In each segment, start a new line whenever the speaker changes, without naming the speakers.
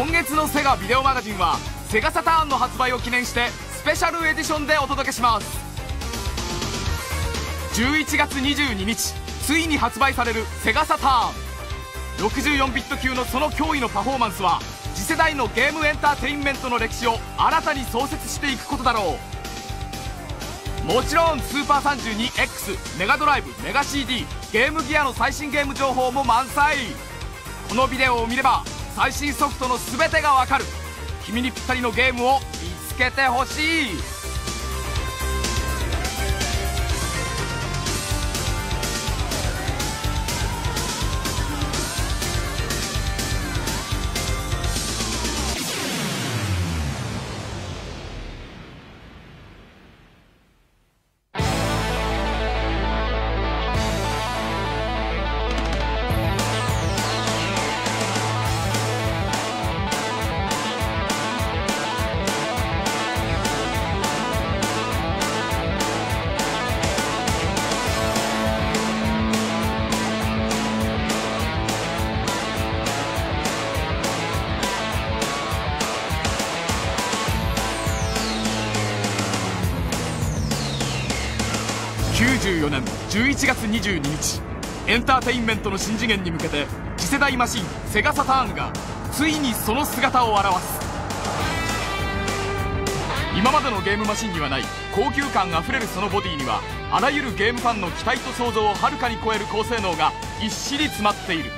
今月のセガビデオマガジンはセガサターンの発売を記念してスペシャルエディションでお届けします。11月22日ついに発売されるセガサターン。64ビット級のその驚異のパフォーマンスは次世代のゲームエンターテインメントの歴史を新たに創設していくことだろう。もちろんスーパー 32X メガドライブメガ CD ゲームギアの最新ゲーム情報も満載。このビデオを見れば最新ソフトの全てがわかる。君にぴったりのゲームを見つけてほしい。11月22日エンターテインメントの新次元に向けて次世代マシンセガサターンがついにその姿を現す。今までのゲームマシンにはない高級感あふれるそのボディにはあらゆるゲームファンの期待と想像をはるかに超える高性能がぎっしり詰まっている。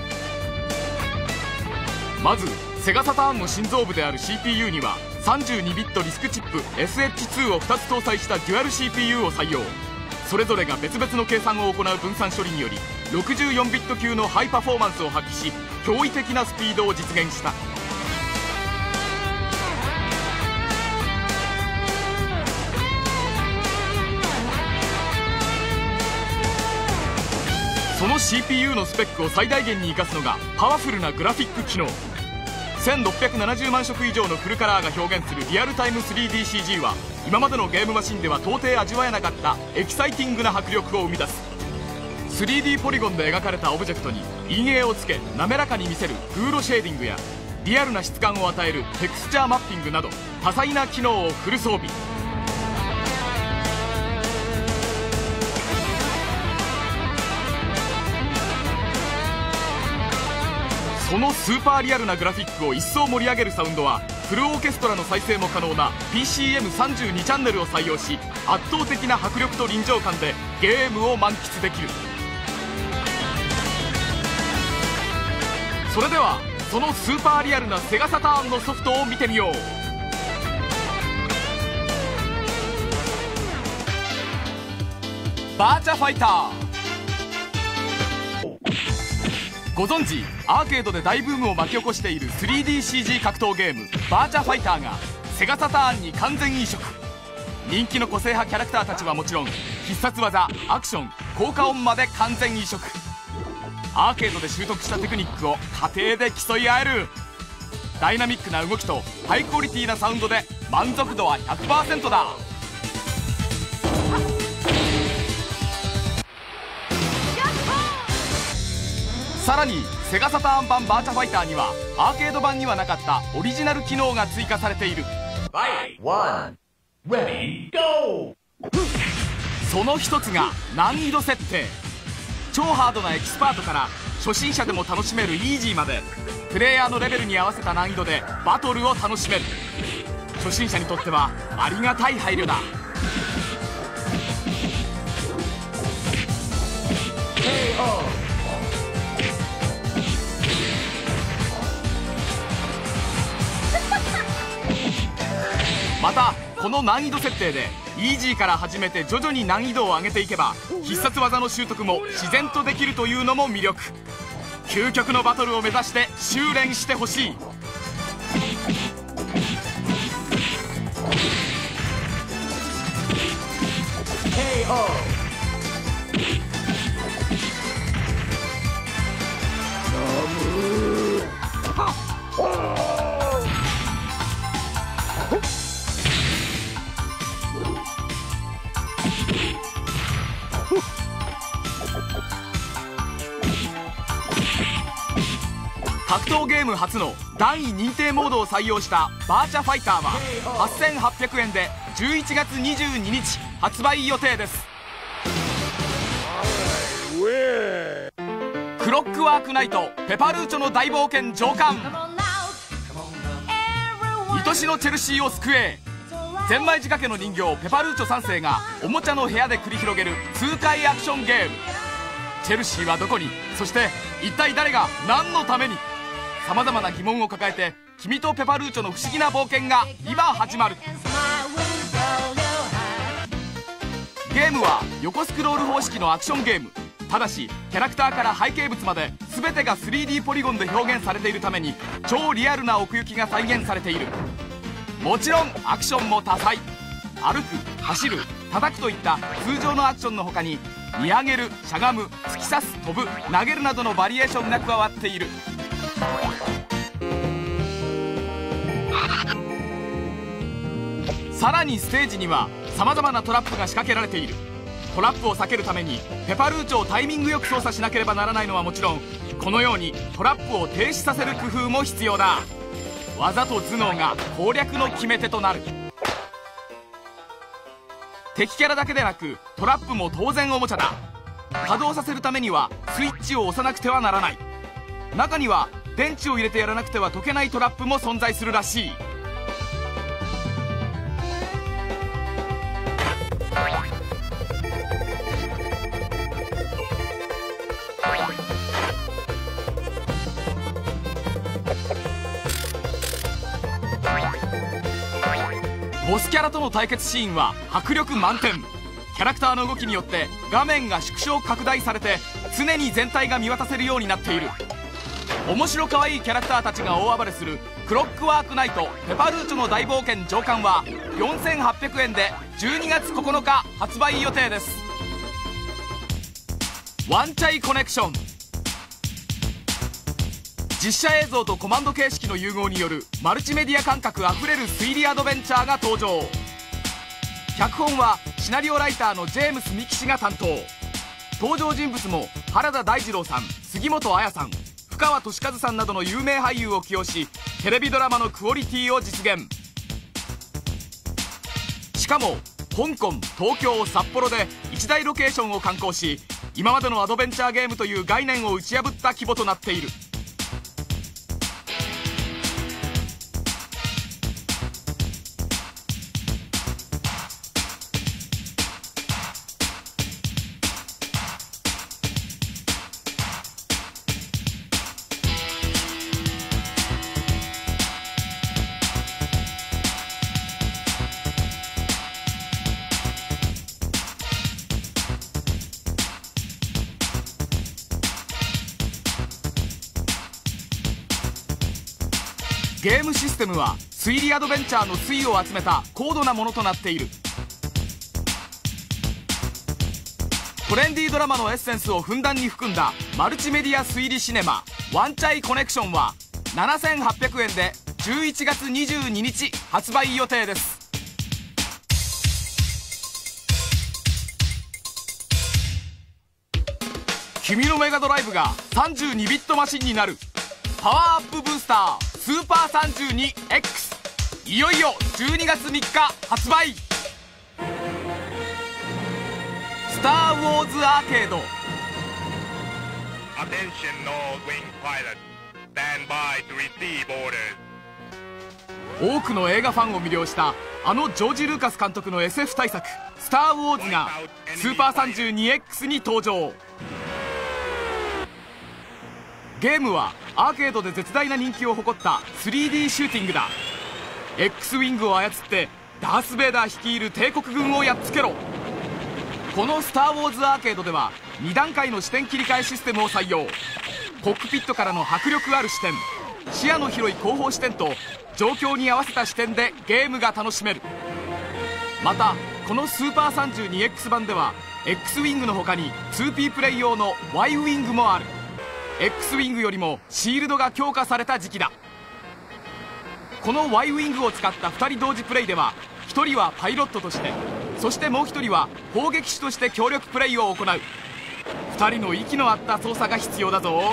まずセガサターンの心臓部である CPU には32ビットリスクチップ SH2 を2つ搭載したデュアル CPU を採用。それぞれが別々の計算を行う分散処理により64ビット級のハイパフォーマンスを発揮し驚異的なスピードを実現した。その CPU のスペックを最大限に生かすのがパワフルなグラフィック機能。1670万色以上のフルカラーが表現するリアルタイム 3DCG は今までのゲームマシンでは到底味わえなかったエキサイティングな迫力を生み出す。3D ポリゴンで描かれたオブジェクトに陰影をつけ滑らかに見せるグーロシェーディングやリアルな質感を与えるテクスチャーマッピングなど多彩な機能をフル装備。そのスーパーリアルなグラフィックを一層盛り上げるサウンドはフルオーケストラの再生も可能な PCM32 チャンネルを採用し圧倒的な迫力と臨場感でゲームを満喫できる。それではそのスーパーリアルなセガサターンのソフトを見てみよう。バーチャファイター。ご存知アーケードで大ブームを巻き起こしている 3DCG 格闘ゲームバーチャファイターがセガサターンに完全移植。人気の個性派キャラクターたちはもちろん必殺技アクション効果音まで完全移植。アーケードで習得したテクニックを家庭で競い合える。ダイナミックな動きとハイクオリティなサウンドで満足度は100%だ。さらにセガサターン版バーチャファイターにはアーケード版にはなかったオリジナル機能が追加されている。その一つが難易度設定。超ハードなエキスパートから初心者でも楽しめるイージーまで。プレイヤーのレベルに合わせた難易度でバトルを楽しめる。初心者にとってはありがたい配慮だこの難易度設定でイージーから始めて徐々に難易度を上げていけば必殺技の習得も自然とできるというのも魅力。究極のバトルを目指して修練してほしい。ゲーム初の段位認定モードを採用したバーチャファイターは8800円で11月22日発売予定です。クロックワークナイトペパルーチョの大冒険上巻。愛しのチェルシーを救え。ゼンマイ仕掛けの人形ペパルーチョ3世がおもちゃの部屋で繰り広げる痛快アクションゲーム。チェルシーはどこに？そして一体誰が何のために？さまざまな疑問を抱えて君とペパルーチョの不思議な冒険が今始まる。ゲームは横スクロール方式のアクションゲーム。ただしキャラクターから背景物まで全てが 3D ポリゴンで表現されているために超リアルな奥行きが再現されている。もちろんアクションも多彩。歩く走る叩くといった通常のアクションの他に見上げるしゃがむ突き刺す飛ぶ投げるなどのバリエーションが加わっている。さらにステージにはさまざまなトラップが仕掛けられている。トラップを避けるためにペパルーチョをタイミングよく操作しなければならないのはもちろんこのようにトラップを停止させる工夫も必要だ。技と頭脳が攻略の決め手となる。敵キャラだけでなくトラップも当然おもちゃだ。稼働させるためにはスイッチを押さなくてはならない。中には電池を入れてやらなくては解けないトラップも存在するらしい。ボスキャラとの対決シーンは迫力満点。キャラクターの動きによって画面が縮小拡大されて常に全体が見渡せるようになっている。面白可愛いキャラクターたちが大暴れするクロックワークナイトペパルーチョの大冒険上巻は4800円で12月9日発売予定です。ワンチャイコネクション。実写映像とコマンド形式の融合によるマルチメディア感覚あふれる推理アドベンチャーが登場。脚本はシナリオライターのジェームス・ミキ氏が担当。登場人物も原田大二郎さん杉本彩さん。川俊和さんなどの有名俳優を起用しテレビドラマのクオリティを実現。しかも香港東京札幌で一大ロケーションを観光し今までのアドベンチャーゲームという概念を打ち破った規模となっている。テムは推理アドベンチャーの推を集めた高度なものとなっている。トレンディードラマのエッセンスをふんだんに含んだマルチメディア推理シネマ「ワンチャイコネクション」は7800円で11月22日発売予定です。君のメガドライブが32ビットマシンになる。パワーアップブースター。スーパー 32X いよいよ12月3日発売。スター・ウォーズ・アーケード.多くの映画ファンを魅了したあのジョージ・ルーカス監督の SF 大作「スター・ウォーズ」がスーパー 32X に登場ゲームはアーケードで絶大な人気を誇った 3D シューティングだ。X ウィングを操ってダース・ベイダー率いる帝国軍をやっつけろ。この「スター・ウォーズ・アーケード」では2段階の視点切り替えシステムを採用。コックピットからの迫力ある視点。視野の広い後方視点と状況に合わせた視点でゲームが楽しめる。またこのスーパー 32X 版では X ウィングの他に 2P プレイ用の Y ウィングもある。X ウィングよりもシールドが強化された時期だ。この Y ウィングを使った2人同時プレイでは1人はパイロットとしてそしてもう1人は砲撃手として協力プレイを行う。2人の息の合った操作が必要だぞ。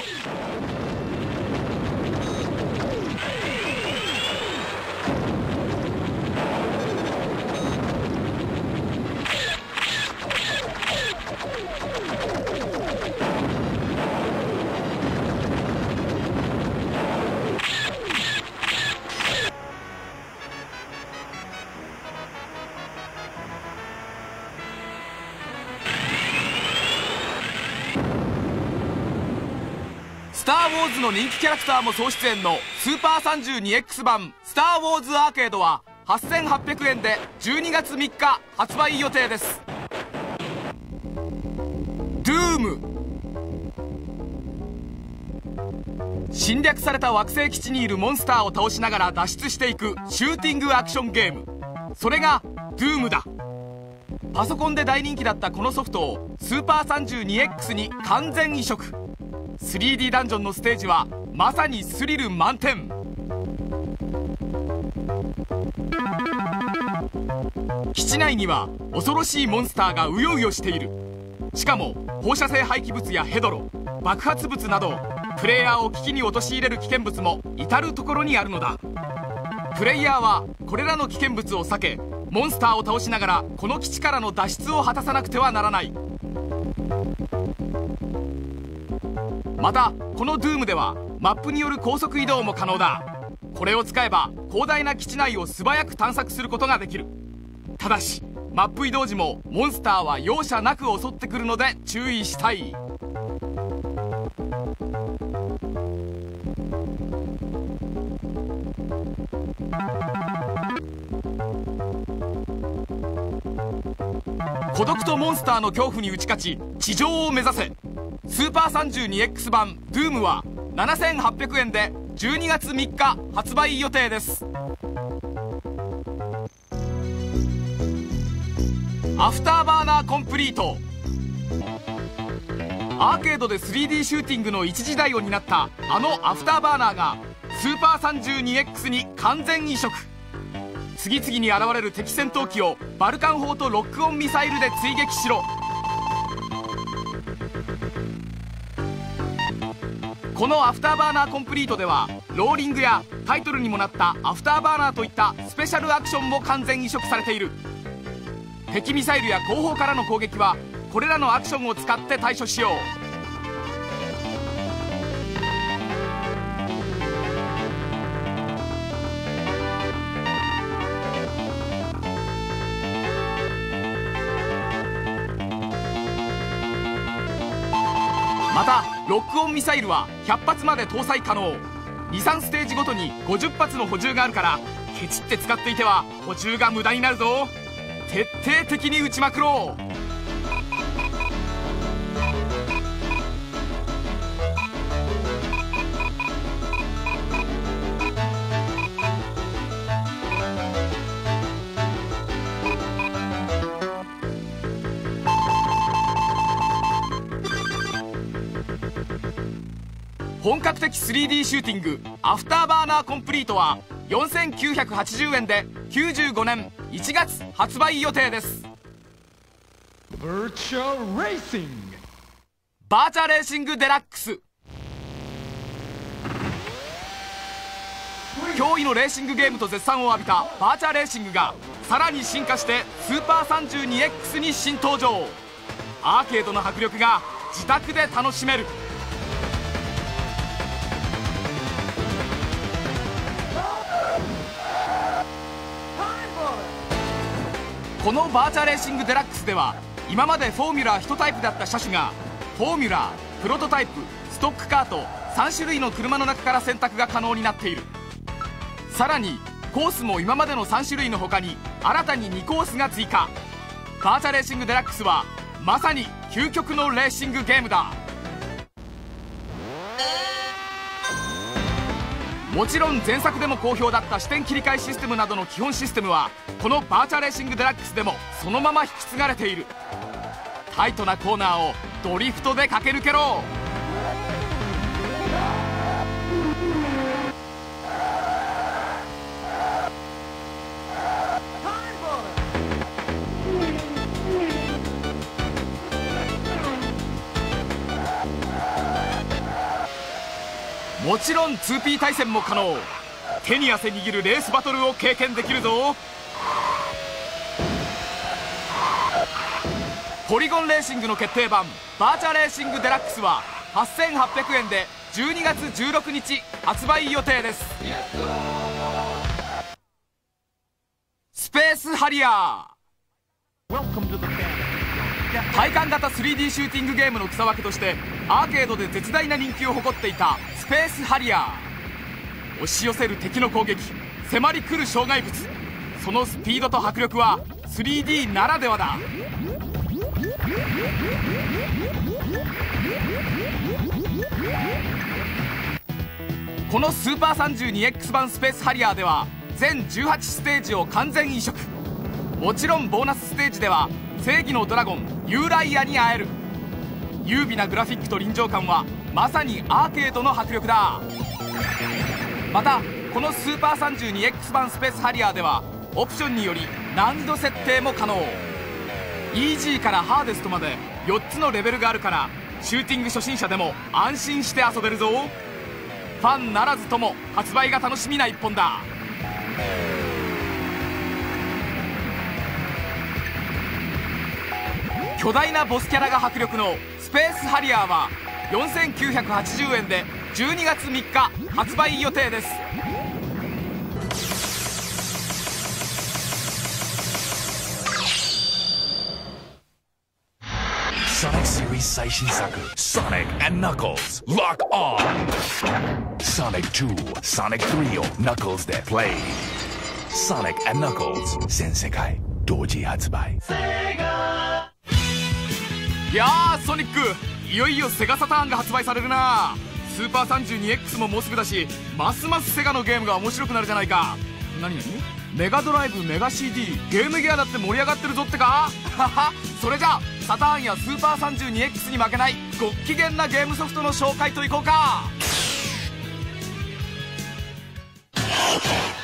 キャラクターも総出演のスーパー 32X 版スター・ウォーズアーケードは8800円で12月3日発売予定です。ドゥーム。侵略された惑星基地にいるモンスターを倒しながら脱出していくシューティングアクションゲーム。それがドゥームだ。パソコンで大人気だったこのソフトをスーパー 32X に完全移植。3D ダンジョンのステージはまさにスリル満点。基地内には恐ろしいモンスターがうようよしている。しかも放射性廃棄物やヘドロ爆発物などプレイヤーを危機に陥れる危険物も至る所にあるのだ。プレイヤーはこれらの危険物を避けモンスターを倒しながらこの基地からの脱出を果たさなくてはならない。またこの Doom ではマップによる高速移動も可能だ。これを使えば広大な基地内を素早く探索することができる。ただしマップ移動時もモンスターは容赦なく襲ってくるので注意したい。孤独とモンスターの恐怖に打ち勝ち地上を目指せ。スーパー 32X 版 Doom は7800円で12月3日発売予定です。アフターバーナーコンプリート。アーケードで 3D シューティングの一時代を担ったあのアフターバーナーがスーパー 32X に完全移植。次々に現れる敵戦闘機をバルカン砲とロックオンミサイルで追撃しろ。このアフターバーナーコンプリートではローリングやタイトルにもなったアフターバーナーといったスペシャルアクションも完全移植されている。敵ミサイルや後方からの攻撃はこれらのアクションを使って対処しよう。ミサイルは100発まで搭載可能。23ステージごとに50発の補充があるからケチって使っていては補充が無駄になるぞ。徹底的に撃ちまくろう。本格的 3D シューティングアフターバーナーコンプリートは4980円で95年1月発売予定です。バーチャレーシングバーチャレーシングデラックス。驚異のレーシングゲームと絶賛を浴びたバーチャレーシングがさらに進化してスーパー 32X に新登場。アーケードの迫力が自宅で楽しめるこのバーチャレーシングデラックスでは今までフォーミュラー1タイプだった車種がフォーミュラープロトタイプストックカーと3種類の車の中から選択が可能になっている。さらにコースも今までの3種類の他に新たに2コースが追加。バーチャレーシングデラックスはまさに究極のレーシングゲームだ。もちろん前作でも好評だった視点切り替えシステムなどの基本システムはこのバーチャレーシングデラックスでもそのまま引き継がれている。タイトなコーナーをドリフトで駆け抜けろ。もちろん 2P 対戦も可能。手に汗握るレースバトルを経験できるぞ。ポリゴンレーシングの決定版バーチャレーシングデラックスは8800円で12月16日発売予定です。スペースハリアー。体感型 3D シューティングゲームの草分けとしてアーケードで絶大な人気を誇っていたスペースハリアー。押し寄せる敵の攻撃迫り来る障害物。そのスピードと迫力は 3D ならではだ。このスーパー 32X 版スペースハリアーでは全18ステージを完全移植。もちろんボーナスステージでは正義のドラゴンユーライアに会える。優美なグラフィックと臨場感はまさにアーケードの迫力だ。またこのスーパー 32X 版スペースハリアーではオプションにより難易度設定も可能。イージーからハーデストまで4つのレベルがあるからシューティング初心者でも安心して遊べるぞ。ファンならずとも発売が楽しみな一本だ。巨大なボスキャラが迫力のスペースハリアーは4980円で12月3日発売予定です。
最新作「ソニックナックルズ」「ロックオン」「ソニック2」「ソニック3」をナックルズでプレイ「ソニックナックルズ」全世界同時発売。
いやーソニック。いよいよセガサターンが発売されるな。スーパー 32X ももうすぐだしますますセガのゲームが面白くなるじゃないか。何何？メガドライブメガ CD ゲームギアだって盛り上がってるぞってか？ははそれじゃサターンやスーパー 32X に負けないご機嫌なゲームソフトの紹介といこうか。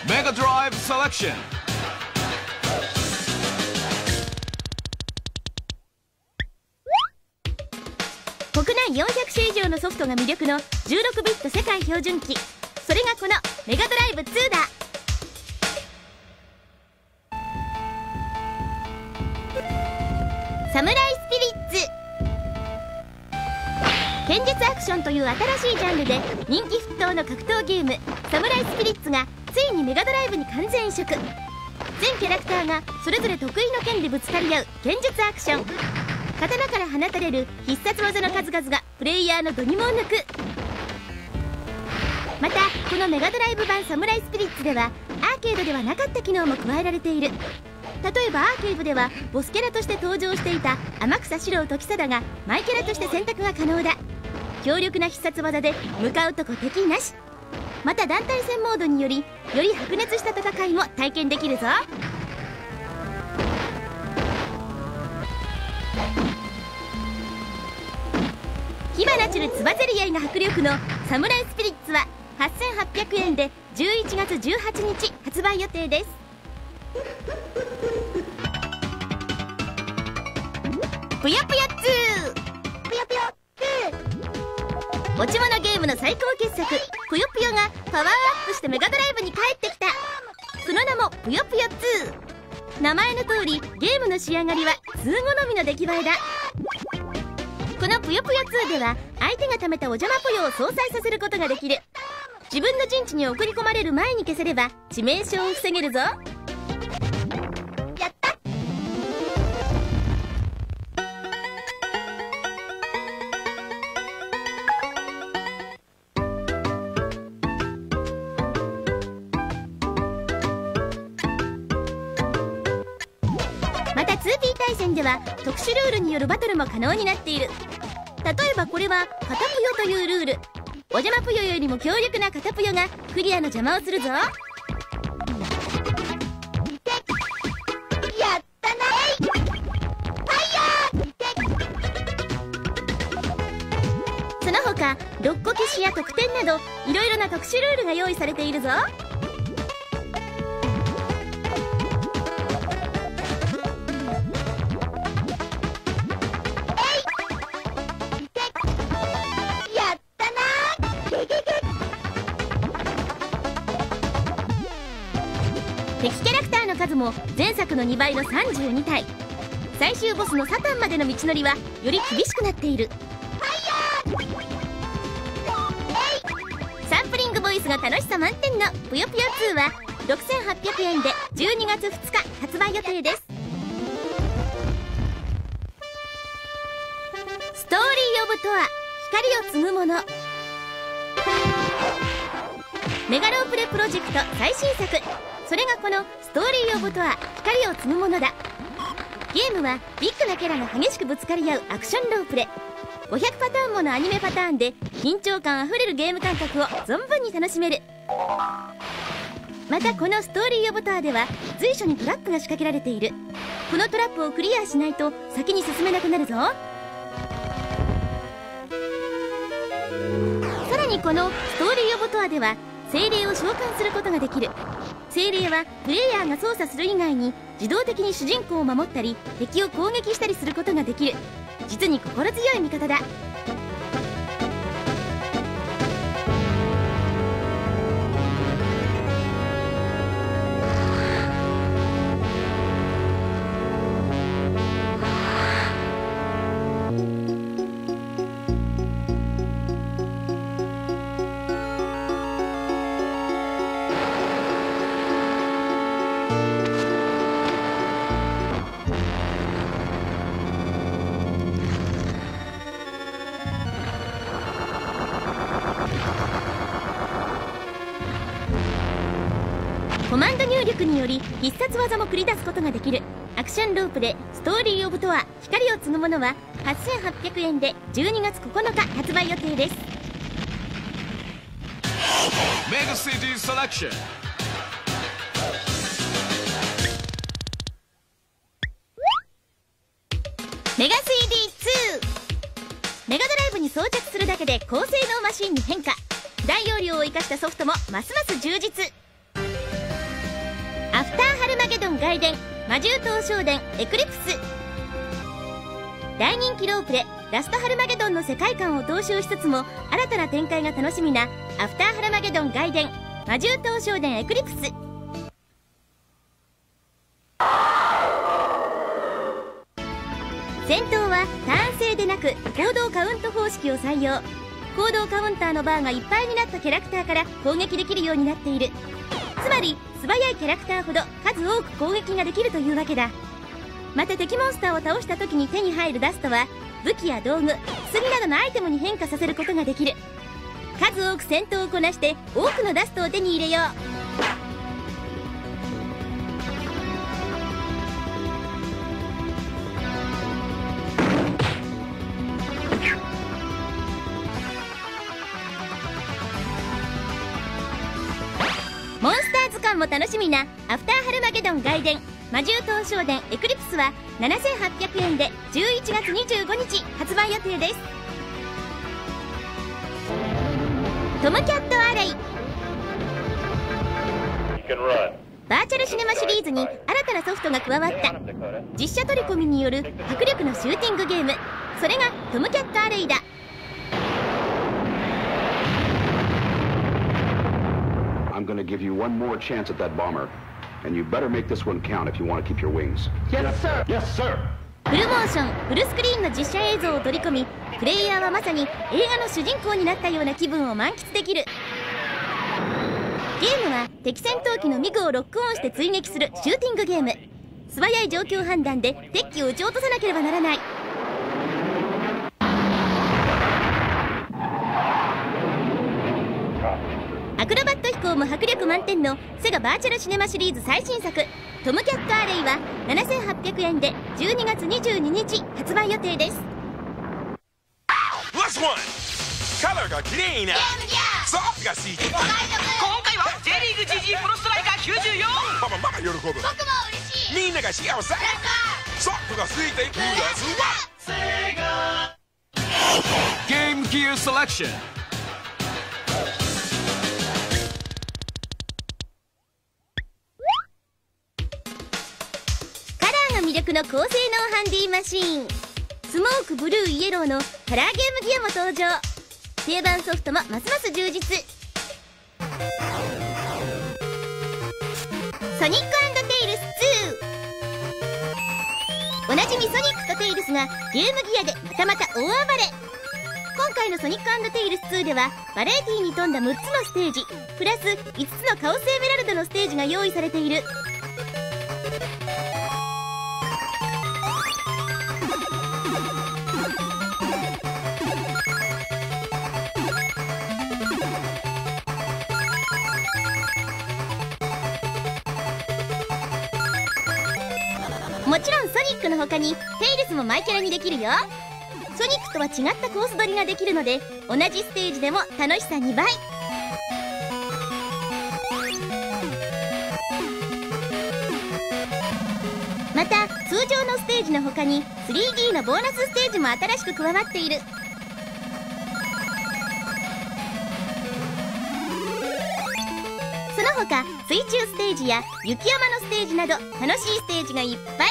メガドライブセレクション
国内400種以上のソフトが魅力の16ビット世界標準機。それがこのメガドライブ2だ。サムライスピリッツ。剣術アクションという新しいジャンルで人気沸騰の格闘ゲームサムライスピリッツがついにメガドライブに完全移植。全キャラクターがそれぞれ得意の剣でぶつかり合う剣術アクション。刀から放たれる必殺技の数々がプレイヤーの度肝を抜く。またこのメガドライブ版サムライスピリッツではアーケードではなかった機能も加えられている。例えばアーケードではボスキャラとして登場していた天草四郎時貞がマイキャラとして選択が可能だ。強力な必殺技で向かうとこ敵なし。また団体戦モードによりより白熱した戦いも体験できるぞ。火花散るつばぜり合いが迫力のサムライスピリッツは8800円で11月18日発売予定です。ぷよぷよ2ぷよぷよ2持ち物ゲームの最高傑作ぷよぷよがパワーアップしてメガドライブに帰ってきた。その名もぷよぷよ2名前の通りゲームの仕上がりは通好みの出来栄えだ。このぷよぷよ2では相手が貯めたお邪魔ぽよを相殺させることができる。自分の陣地に送り込まれる前に消せれば致命傷を防げるぞ。やった。また 2P 対戦では特殊ルールによるバトルも可能になっている。例えばこれは「カタぷよ」というルール。お邪魔ぷよよりも強力なカタぷよがクリアの邪魔をするぞ。やったなえい。ファイヤー！その他6個消しや得点などいろいろな特殊ルールが用意されているぞ。も前作の2倍の32体。最終ボスのサタンまでの道のりはより厳しくなっている。サンプリングボイスが楽しさ満点の「ぷよぷよ2」は6800円で12月2日発売予定です。ストーリーオブ・トア光を継ぐもの。メガロープレプロジェクト最新作。それがこのストーリー・オブ・トア光を継ぐものだ。ゲームはビッグなキャラが激しくぶつかり合うアクションロープレ500パターンものアニメパターンで緊張感あふれるゲーム感覚を存分に楽しめる。またこのストーリー・オブ・トアでは随所にトラップが仕掛けられている。このトラップをクリアしないと先に進めなくなるぞ。さらにこのストーリー・オブ・トアでは精霊を召喚することができる。精霊はプレイヤーが操作する以外に自動的に主人公を守ったり敵を攻撃したりすることができる。実に心強い味方だ。必殺技も繰り出すことができる。アクションロープでストーリー・オブ・トア光を継ぐものは8800円で12月9日発売予定です。
メガ CD セレクション。
メガ CD2 メガドライブに装着するだけで高性能マシンに変化。大容量を生かしたソフトもますます充実外伝魔獣東照伝エクリプス。大人気ロープでラストハルマゲドンの世界観を踏襲しつつも新たな展開が楽しみなアフターハルマゲドン外伝魔獣東照伝エクリプス。戦闘はターン制でなく行動カウント方式を採用。行動カウンターのバーがいっぱいになったキャラクターから攻撃できるようになっている。つまり素早いキャラクターほど数多く攻撃ができるというわけだ。また敵モンスターを倒した時に手に入るダストは武器や道具薬などのアイテムに変化させることができる。数多く戦闘をこなして多くのダストを手に入れよう。スター図鑑も楽しみなアフターハルマゲドン外伝魔獣闘将伝エクリプスは7800円で11月25日発売予定です。トムキャットアレイ。バーチャルシネマシリーズに新たなソフトが加わった。実写取り込みによる迫力のシューティングゲーム。それがトムキャットアレイだ。
To give you one more chance at that bomber. And you better make this one count if you want to keep your wings. Yes, sir. Yes, sir.
フルモーションフルスクリーンの実写映像を取り込みプレイヤーはまさに映画の主人公になったような気分を満喫できるゲームは敵戦闘機のミグをロックオンして追撃するシューティングゲーム素早い状況判断で敵機を撃ち落とさなければならないアク迫力満点のセガバーチャルシネマシリーズ最新作「トムキャット・アレイ」は7800円で12月22日発売予定です!
カラーが綺麗なソフトが好き
今回は J リーグ GG プロストライカー94
パパママ喜ぶ。僕も嬉しい。みんなが幸せ。ソフトがついてプラスワン
ゲームギアセレクション
力の高性能ハンディマシーン。スモークブルーイエローのカラーゲームギアも登場。定番ソフトもますます充実。ソニックテイルス2おなじみソニックとテイルスがゲームギアでまたまた大暴れ。今回のソニックテイルス2ではバラエティーに富んだ6つのステージプラス5つのカオスエメラルドのステージが用意されている。もちろんソニックの他にテイルスもマイキャラにできるよ。ソニックとは違ったコース取りができるので同じステージでも楽しさ2倍。また通常のステージの他に 3D のボーナスステージも新しく加わっている。の他水中ステージや雪山のステージなど楽しいステージがいっぱい。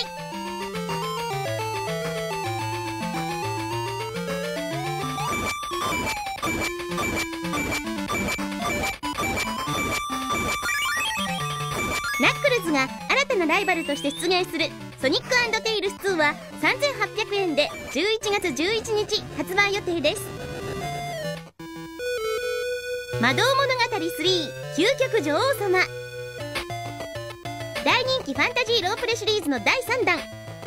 ナックルズが新たなライバルとして出現するソニックテイルス2は3800円で11月11日発売予定です。魔導物語3究極女王様。大人気ファンタジーロープレシリーズの第3弾。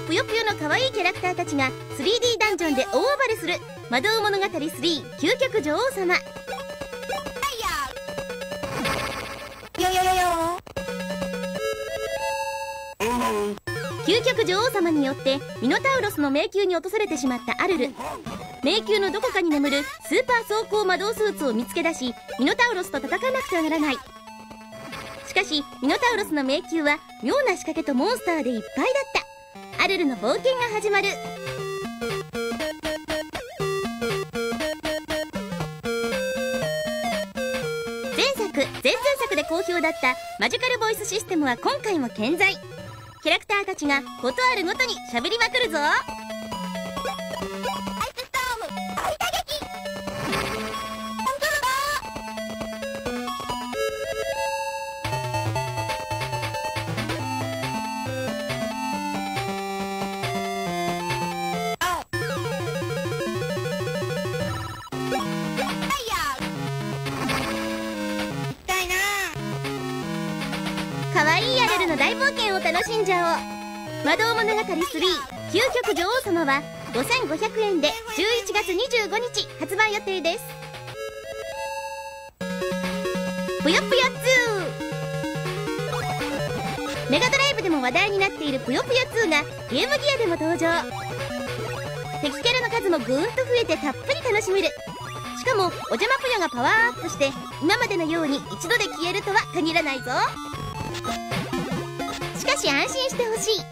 ぷよぷよの可愛いキャラクターたちが 3D ダンジョンで大暴れする。魔導物語3究極女王様。究極女王様によってミノタウロスの迷宮に落とされてしまったアルル迷宮のどこかに眠るスーパー走行魔導スーツを見つけ出しミノタウロスと戦わなくてはならない。しかしミノタウロスの迷宮は妙な仕掛けとモンスターでいっぱいだった。アルルの冒険が始まる。前作前々作で好評だったマジカルボイスシステムは今回も健在。キャラクターたちがことあるごとに喋りまくるぞ。かわいいアレルの大冒険を楽しんじゃおう。魔導物語3究極女王様は5500円で11月25日発売予定です。ぷよぷよ2メガドライブでも話題になっているぷよぷよ2がゲームギアでも登場。敵キャラの数もぐーんと増えてたっぷり楽しめる。しかもお邪魔ぷよがパワーアップして今までのように一度で消えるとは限らないぞ。しかし安心してほしい。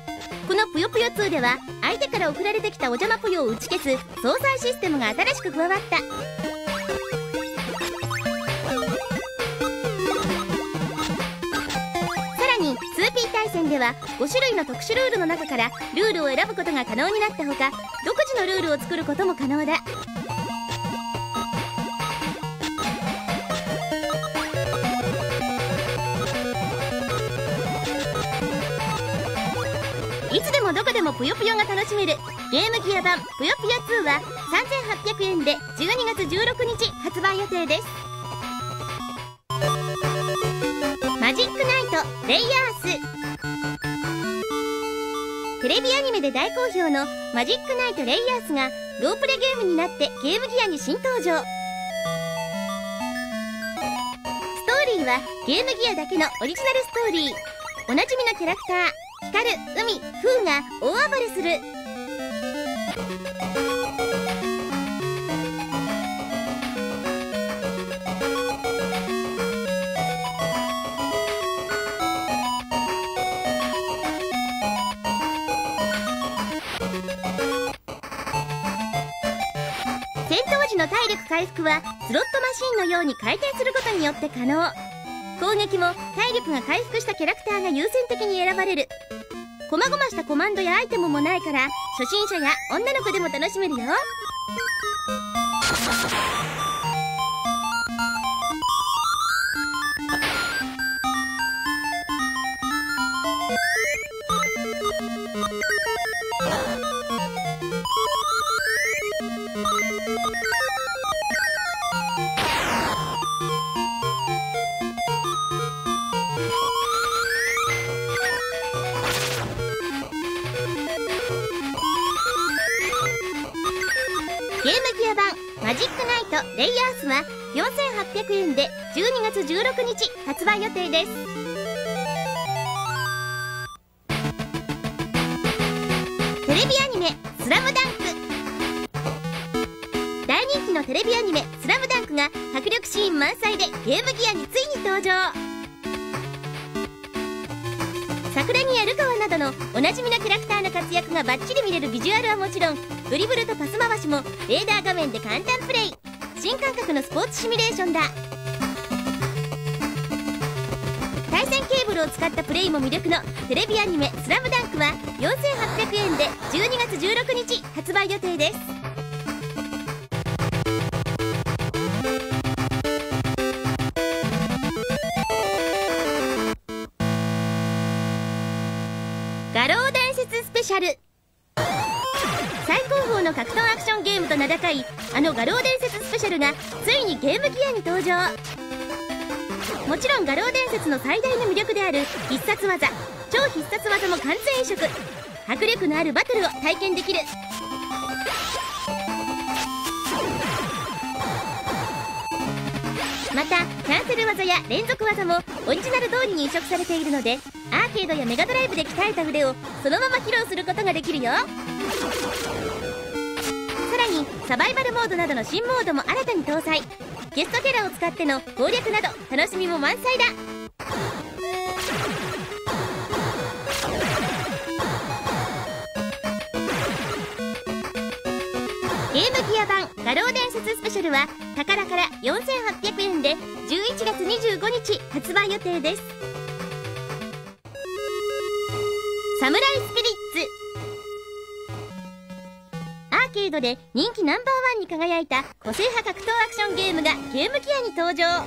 このぷよぷよ2では相手から送られてきたお邪魔ぷよを打ち消す相殺システムが新しく加わった。さらに 2P 対戦では5種類の特殊ルールの中からルールを選ぶことが可能になったほか独自のルールを作ることも可能だ。いつでもどこでもぷよぷよが楽しめる。ゲームギア版ぷよぷよ2は3800円で12月16日発売予定です。マジックナイトレイヤース。テレビアニメで大好評のマジックナイトレイヤースがロープレゲームになってゲームギアに新登場。ストーリーはゲームギアだけのオリジナルストーリー。おなじみのキャラクター。光る海風が大暴れする。戦闘時の体力回復はスロットマシンのように回転することによって可能。攻撃も体力が回復したキャラクターが優先的に選ばれる。細々したコマンドやアイテムもないから初心者や女の子でも楽しめるよ。月16日発売予定です。テレビアニメ「スラムダンク。大人気のテレビアニメ「スラムダンクが迫力シーン満載でゲームギアについに登場。桜木やルカワなどのおなじみのキャラクターの活躍がバッチリ見れるビジュアルはもちろんドリブルとパス回しもレーダー画面で簡単プレイ。新感覚のスポーツシミュレーションだ。を使ったプレイも魅力のテレビアニメ「スラムダンクは4800円で12月16日発売予定です。画廊伝説スペシャル。最高峰の格闘アクションゲームと名高いあの画廊伝説スペシャルがついにゲームギアに登場。もちろん画廊伝説の最大の魅力である必殺技。超必殺技も完全移植。迫力のあるバトルを体験できる。またキャンセル技や連続技もオリジナル通りに移植されているのでアーケードやメガドライブで鍛えた腕をそのまま披露することができるよ。さらにサバイバルモードなどの新モードも新たに搭載。ゲストキャラを使っての攻略など楽しみも満載だ。ゲームギア版画廊伝説スペシャルは宝から4800円で11月25日発売予定です。サムライスピリッツードで人気ナンバーワンに輝いた個性派格闘アクションゲームがゲームギアに登場。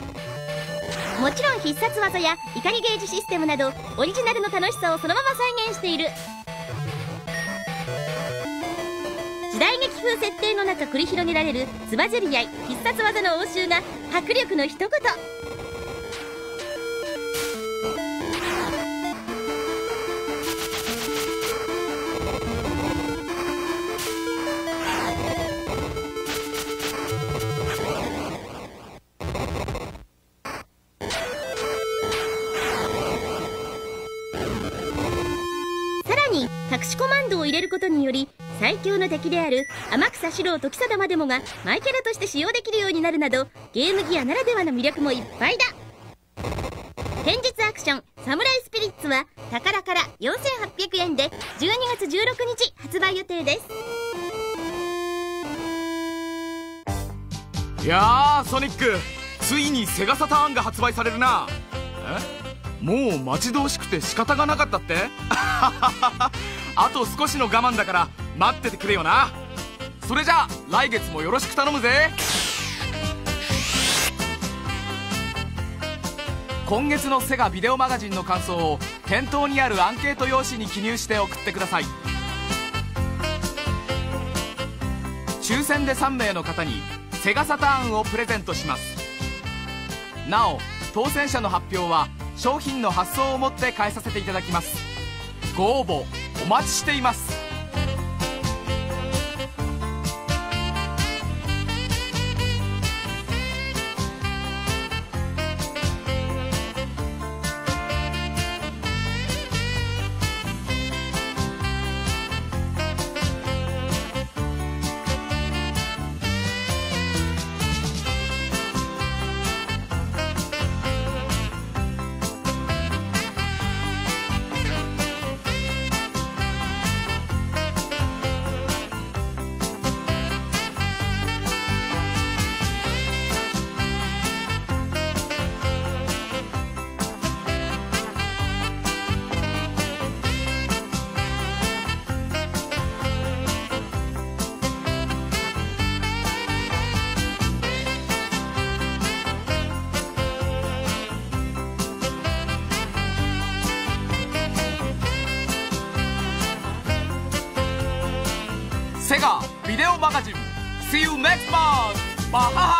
もちろん必殺技や怒りゲージシステムなどオリジナルの楽しさをそのまま再現している。時代劇風設定の中繰り広げられるつばぜり合い必殺技の応酬が迫力の一言。ることにより最強の敵である天草四郎時貞までもがマイキャラとして使用できるようになるなどゲームギアならではの魅力もいっぱいだ。現実アクション「サムライスピリッツ」は宝から4800円で12月16日発売予定です。
いやーソニック。ついにセガサターンが発売されるな。え？もう待ち遠しくて仕方がなかったって？あと少しの我慢だから待っててくれよな。それじゃあ来月もよろしく頼むぜ。今月のセガビデオマガジンの感想を店頭にあるアンケート用紙に記入して送ってください。抽選で3名の方にセガサターンをプレゼントします。なお当選者の発表は商品の発送をもって返させていただきます。ご応募お待ちしています。See you next month. Bye.